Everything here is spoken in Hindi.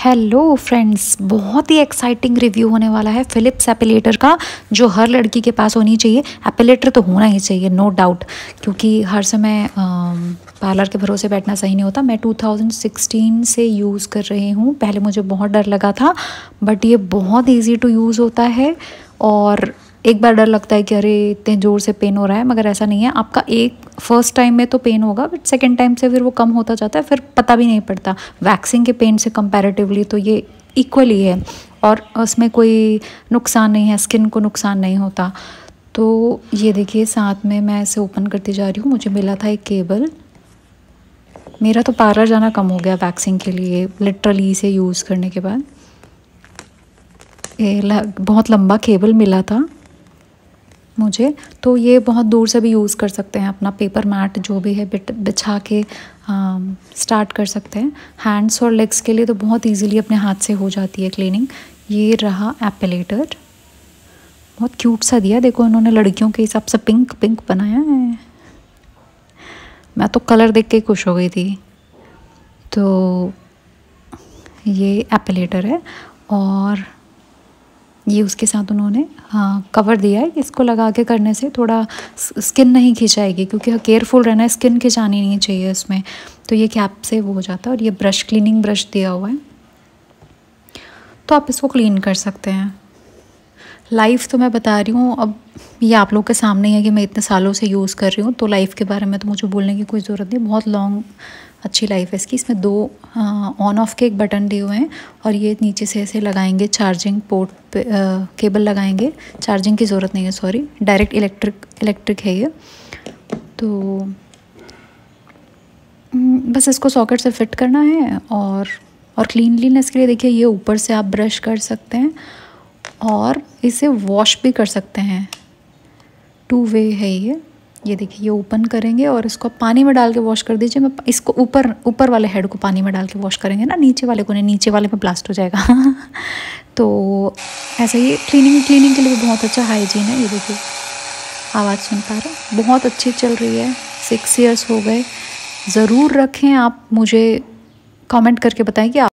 हेलो फ्रेंड्स बहुत ही एक्साइटिंग रिव्यू होने वाला है फिलिप्स एपिलेटर का, जो हर लड़की के पास होनी चाहिए। एपिलेटर तो होना ही चाहिए नो डाउट क्योंकि हर समय पार्लर के भरोसे बैठना सही नहीं होता। मैं 2016 से यूज़ कर रही हूँ। पहले मुझे बहुत डर लगा था बट ये बहुत ईजी टू यूज़ होता है और एक बार डर लगता है कि अरे, इतने ज़ोर से पेन हो रहा है, मगर ऐसा नहीं है। आपका एक फ़र्स्ट टाइम में तो पेन होगा बट सेकेंड टाइम से फिर वो कम होता जाता है, फिर पता भी नहीं पड़ता। वैक्सिंग के पेन से कंपैरेटिवली तो ये इक्वली है, और उसमें कोई नुकसान नहीं है स्किन को नुकसान नहीं होता। तो ये देखिए, साथ में मैं इसे ओपन करती जा रही हूँ। मुझे मिला था एक केबल मेरा तो पार्लर जाना कम हो गया वैक्सिंग के लिए लिटरली इसे यूज़ करने के बाद। ये बहुत लंबा केबल मिला था। मुझे तो ये बहुत दूर से भी यूज़ कर सकते हैं अपना पेपर मैट जो भी है बिछा के आ, स्टार्ट कर सकते हैं। हैंड्स और लेग्स के लिए तो बहुत इजीली अपने हाथ से हो जाती है क्लीनिंग ये रहा एपिलेटर बहुत क्यूट सा दिया। देखो उन्होंने लड़कियों के हिसाब से पिंक पिंक बनाया है। मैं तो कलर देख के खुश हो गई थी। तो ये एपिलेटर है और ये उसके साथ उन्होंने हाँ कवर दिया है। इसको लगा के करने से थोड़ा स्किन नहीं खिंचाएगी, क्योंकि केयरफुल रहना है स्किन खिंचानी नहीं चाहिए इसमें तो ये कैप से वो हो जाता है और ये ब्रश क्लीनिंग ब्रश दिया हुआ है। तो आप इसको क्लीन कर सकते हैं। लाइफ तो मैं बता रही हूँ अब ये आप लोग के सामने है कि मैं इतने सालों से यूज़ कर रही हूँ तो लाइफ के बारे में तो मुझे बोलने की कोई ज़रूरत नहीं। बहुत लॉन्ग अच्छी लाइफ है इसकी। इसमें दो ऑन ऑफ़ के एक बटन दिए हुए हैं और ये नीचे से ऐसे लगाएँगे चार्जिंग पोर्ट पे आ, केबल लगाएँगे। चार्जिंग की ज़रूरत नहीं है सॉरी डायरेक्ट इलेक्ट्रिक इलेक्ट्रिक है ये। तो बस इसको सॉकेट से फिट करना है और और क्लीनलीनेस के लिए देखिए ये ऊपर से आप ब्रश कर सकते हैं। और इसे वॉश भी कर सकते हैं। टू वे है ये। ये देखिए, ये ओपन करेंगे और इसको पानी में डाल के वॉश कर दीजिए। मैं इसको ऊपर ऊपर वाले हेड को पानी में डाल के वॉश करेंगे ना, नीचे वाले को नहीं, नीचे वाले में ब्लास्ट हो जाएगा। तो ऐसा ही क्लीनिंग क्लीनिंग के लिए बहुत अच्छा हाइजीन है। ये देखिए, आवाज़ सुन पा रहे बहुत अच्छी चल रही है। सिक्स ईयर्स हो गए। ज़रूर रखें आप मुझे कमेंट करके बताएँ कि आप